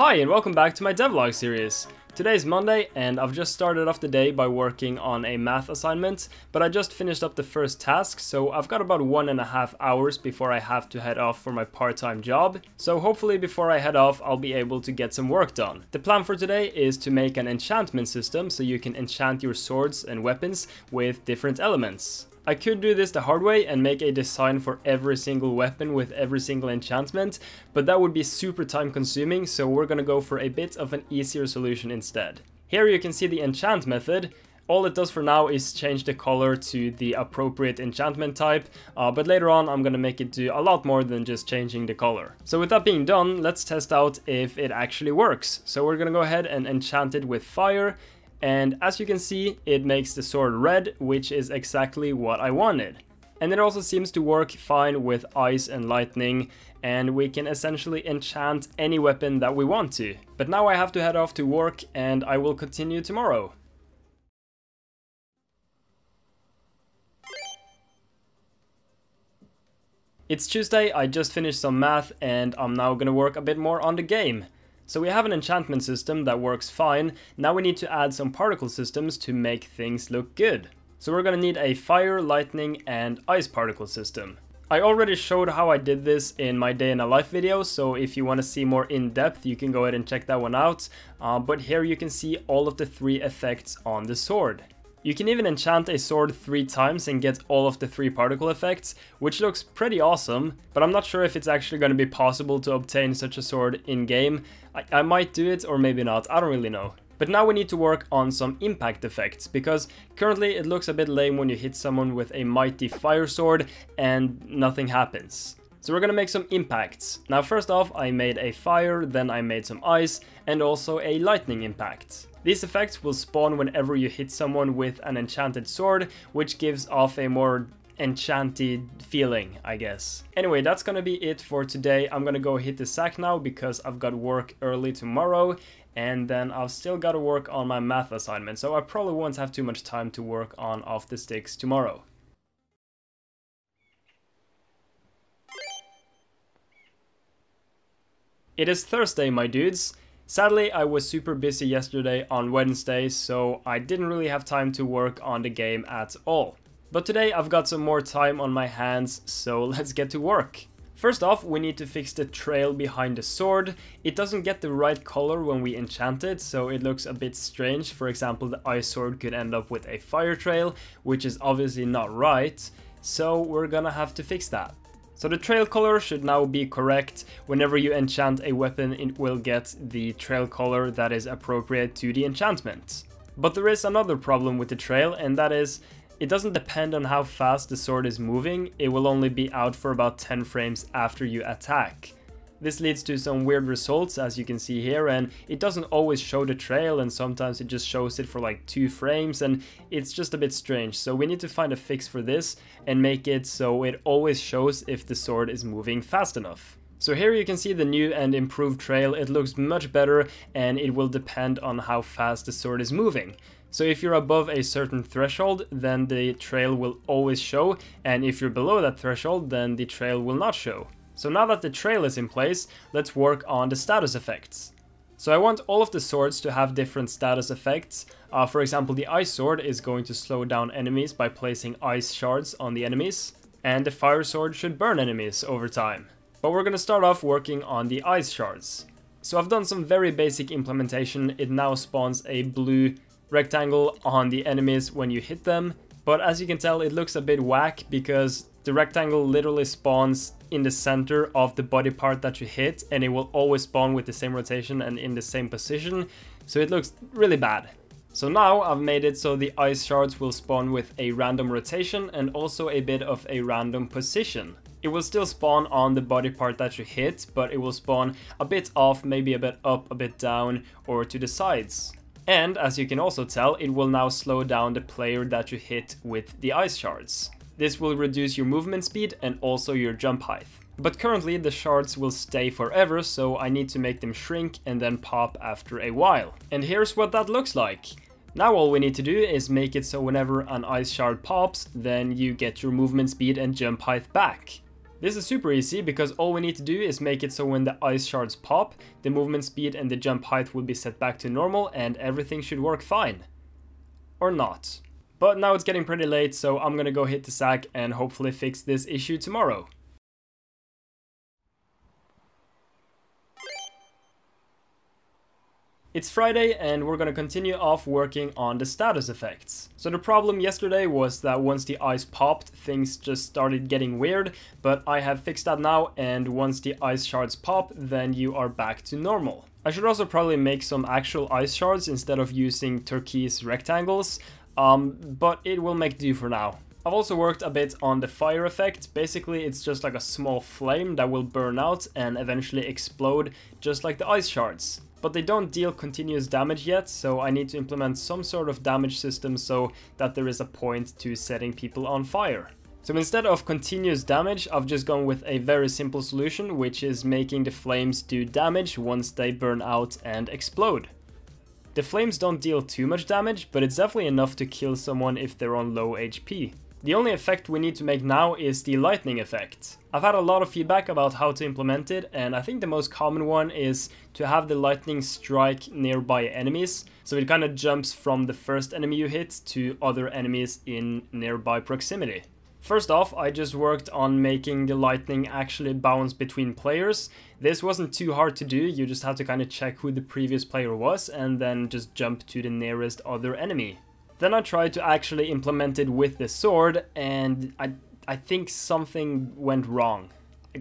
Hi and welcome back to my devlog series. Today is Monday and I've just started off the day by working on a math assignment, but I just finished up the first task, so I've got about one and a half hours before I have to head off for my part-time job. So hopefully before I head off, I'll be able to get some work done. The plan for today is to make an enchantment system so you can enchant your swords and weapons with different elements. I could do this the hard way and make a design for every single weapon with every single enchantment, but that would be super time consuming, so we're gonna go for a bit of an easier solution instead. Here you can see the enchant method, all it does for now is change the color to the appropriate enchantment type, uh, but later on I'm gonna make it do a lot more than just changing the color. So with that being done, let's test out if it actually works. So we're gonna go ahead and enchant it with fire, and as you can see, it makes the sword red, which is exactly what I wanted. And it also seems to work fine with ice and lightning, and we can essentially enchant any weapon that we want to. But now I have to head off to work, and I will continue tomorrow. It's Tuesday, I just finished some math, and I'm now gonna work a bit more on the game. So we have an enchantment system that works fine, now we need to add some particle systems to make things look good. So we're gonna need a fire, lightning and ice particle system. I already showed how I did this in my day in a life video, so if you want to see more in depth you can go ahead and check that one out. Uh, but here you can see all of the three effects on the sword. You can even enchant a sword three times and get all of the three particle effects, which looks pretty awesome, but I'm not sure if it's actually going to be possible to obtain such a sword in-game. I, I might do it or maybe not, I don't really know. But now we need to work on some impact effects, because currently it looks a bit lame when you hit someone with a mighty fire sword and nothing happens. So we're gonna make some impacts. Now first off I made a fire, then I made some ice, and also a lightning impact. These effects will spawn whenever you hit someone with an enchanted sword, which gives off a more enchanted feeling, I guess. Anyway, that's gonna be it for today. I'm gonna go hit the sack now because I've got work early tomorrow and then I've still got to work on my math assignment, so I probably won't have too much time to work on off the sticks tomorrow. It is Thursday, my dudes, Sadly, I was super busy yesterday on Wednesday, so I didn't really have time to work on the game at all. But today I've got some more time on my hands, so let's get to work. First off, we need to fix the trail behind the sword. It doesn't get the right color when we enchant it, so it looks a bit strange. For example, the ice sword could end up with a fire trail, which is obviously not right. So we're gonna have to fix that. So the trail color should now be correct. Whenever you enchant a weapon, it will get the trail color that is appropriate to the enchantment. But there is another problem with the trail, and that is it doesn't depend on how fast the sword is moving, it will only be out for about 10 frames after you attack. This leads to some weird results as you can see here and it doesn't always show the trail and sometimes it just shows it for like two frames and it's just a bit strange. So we need to find a fix for this and make it so it always shows if the sword is moving fast enough. So here you can see the new and improved trail, it looks much better and it will depend on how fast the sword is moving. So if you're above a certain threshold, then the trail will always show, and if you're below that threshold, then the trail will not show. So now that the trail is in place, let's work on the status effects. So I want all of the swords to have different status effects. Uh, for example, the ice sword is going to slow down enemies by placing ice shards on the enemies, and the fire sword should burn enemies over time. But we're gonna start off working on the ice shards. So I've done some very basic implementation, it now spawns a blue rectangle on the enemies when you hit them, but as you can tell it looks a bit whack because the rectangle literally spawns in the center of the body part that you hit and it will always spawn with the same rotation and in the same position, so it looks really bad. So now I've made it so the ice shards will spawn with a random rotation and also a bit of a random position. It will still spawn on the body part that you hit, but it will spawn a bit off, maybe a bit up, a bit down, or to the sides. And as you can also tell, it will now slow down the player that you hit with the ice shards. This will reduce your movement speed and also your jump height. But currently the shards will stay forever, so I need to make them shrink and then pop after a while. And here's what that looks like. Now all we need to do is make it so whenever an ice shard pops, then you get your movement speed and jump height back. This is super easy because all we need to do is make it so when the ice shards pop, the movement speed and the jump height will be set back to normal and everything should work fine. Or not. But now it's getting pretty late, so I'm gonna go hit the sack and hopefully fix this issue tomorrow. It's Friday and we're gonna continue off working on the status effects. So the problem yesterday was that once the ice popped, things just started getting weird, but I have fixed that now and once the ice shards pop, then you are back to normal. I should also probably make some actual ice shards instead of using turquoise rectangles, um, but it will make do for now. I've also worked a bit on the fire effect. Basically, it's just like a small flame that will burn out and eventually explode, just like the ice shards but they don't deal continuous damage yet, so I need to implement some sort of damage system so that there is a point to setting people on fire. So instead of continuous damage, I've just gone with a very simple solution, which is making the flames do damage once they burn out and explode. The flames don't deal too much damage, but it's definitely enough to kill someone if they're on low HP. The only effect we need to make now is the lightning effect. I've had a lot of feedback about how to implement it and I think the most common one is to have the lightning strike nearby enemies so it kind of jumps from the first enemy you hit to other enemies in nearby proximity. First off, I just worked on making the lightning actually bounce between players. This wasn't too hard to do, you just have to kind of check who the previous player was and then just jump to the nearest other enemy. Then I tried to actually implement it with the sword and I, I think something went wrong,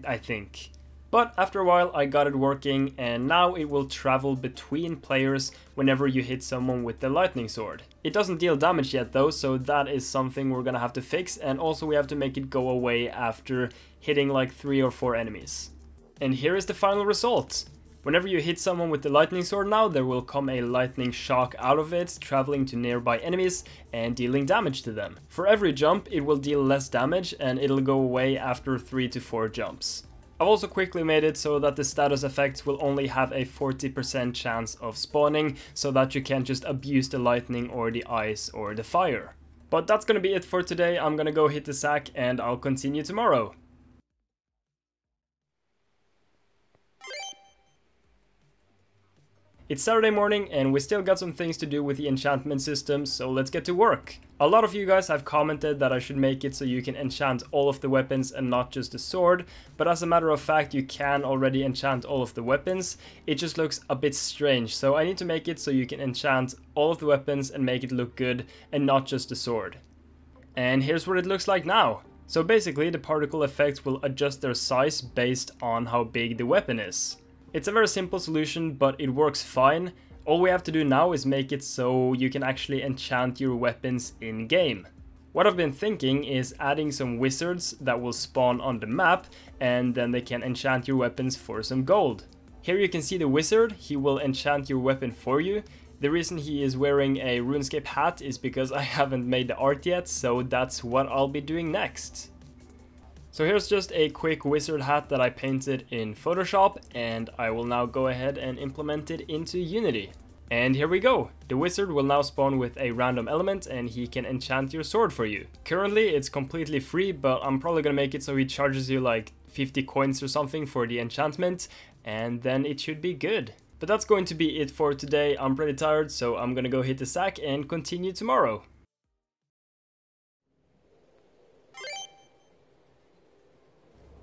I think. But after a while I got it working and now it will travel between players whenever you hit someone with the lightning sword. It doesn't deal damage yet though, so that is something we're gonna have to fix and also we have to make it go away after hitting like 3 or 4 enemies. And here is the final result. Whenever you hit someone with the lightning sword now, there will come a lightning shock out of it, traveling to nearby enemies and dealing damage to them. For every jump, it will deal less damage and it'll go away after 3 to 4 jumps. I've also quickly made it so that the status effects will only have a 40% chance of spawning, so that you can't just abuse the lightning or the ice or the fire. But that's gonna be it for today, I'm gonna go hit the sack and I'll continue tomorrow. It's Saturday morning and we still got some things to do with the enchantment system, so let's get to work. A lot of you guys have commented that I should make it so you can enchant all of the weapons and not just the sword, but as a matter of fact you can already enchant all of the weapons, it just looks a bit strange, so I need to make it so you can enchant all of the weapons and make it look good and not just the sword. And here's what it looks like now. So basically the particle effects will adjust their size based on how big the weapon is. It's a very simple solution, but it works fine. All we have to do now is make it so you can actually enchant your weapons in-game. What I've been thinking is adding some wizards that will spawn on the map and then they can enchant your weapons for some gold. Here you can see the wizard, he will enchant your weapon for you. The reason he is wearing a RuneScape hat is because I haven't made the art yet, so that's what I'll be doing next. So here's just a quick wizard hat that I painted in Photoshop and I will now go ahead and implement it into Unity. And here we go! The wizard will now spawn with a random element and he can enchant your sword for you. Currently it's completely free but I'm probably gonna make it so he charges you like 50 coins or something for the enchantment and then it should be good. But that's going to be it for today, I'm pretty tired so I'm gonna go hit the sack and continue tomorrow.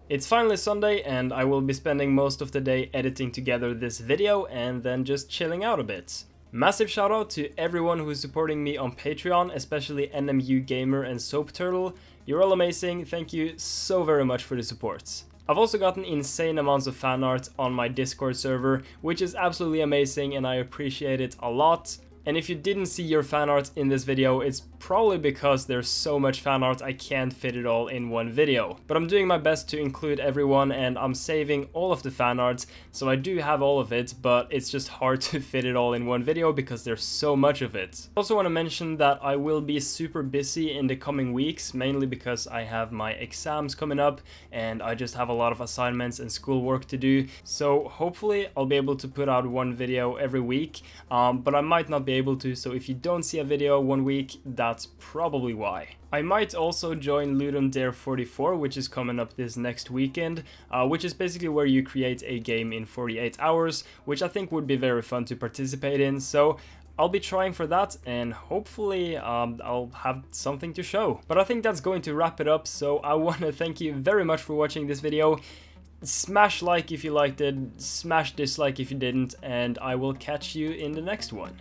It's finally Sunday and I will be spending most of the day editing together this video and then just chilling out a bit. Massive shout out to everyone who's supporting me on Patreon, especially NMU Gamer and Soap Turtle. You're all amazing, thank you so very much for the support. I've also gotten insane amounts of fan art on my Discord server, which is absolutely amazing and I appreciate it a lot. And if you didn't see your fan art in this video, it's probably because there's so much fan art I can't fit it all in one video. But I'm doing my best to include everyone and I'm saving all of the fan art, so I do have all of it, but it's just hard to fit it all in one video because there's so much of it. Also want to mention that I will be super busy in the coming weeks, mainly because I have my exams coming up and I just have a lot of assignments and schoolwork to do. So hopefully I'll be able to put out one video every week, um, but I might not be able to, so if you don't see a video one week, that's probably why. I might also join Ludum Dare 44, which is coming up this next weekend, uh, which is basically where you create a game in 48 hours, which I think would be very fun to participate in, so I'll be trying for that and hopefully um, I'll have something to show. But I think that's going to wrap it up, so I want to thank you very much for watching this video. Smash like if you liked it, smash dislike if you didn't, and I will catch you in the next one.